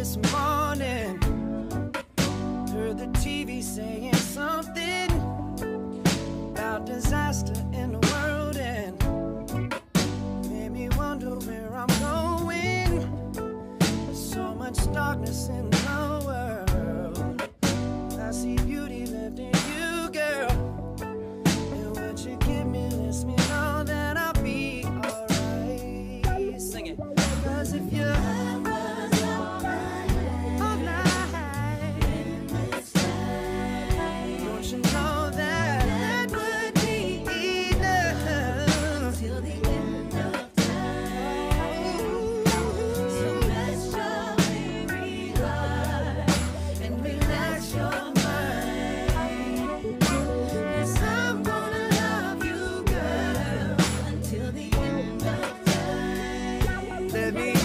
this morning. Heard the TV saying something about disaster in the world, and made me wonder where I'm going. There's so much darkness in the world. I see beauty left in you, girl. And what you give me lets me know that I'll be alright. Sing it. Cause if you're Let me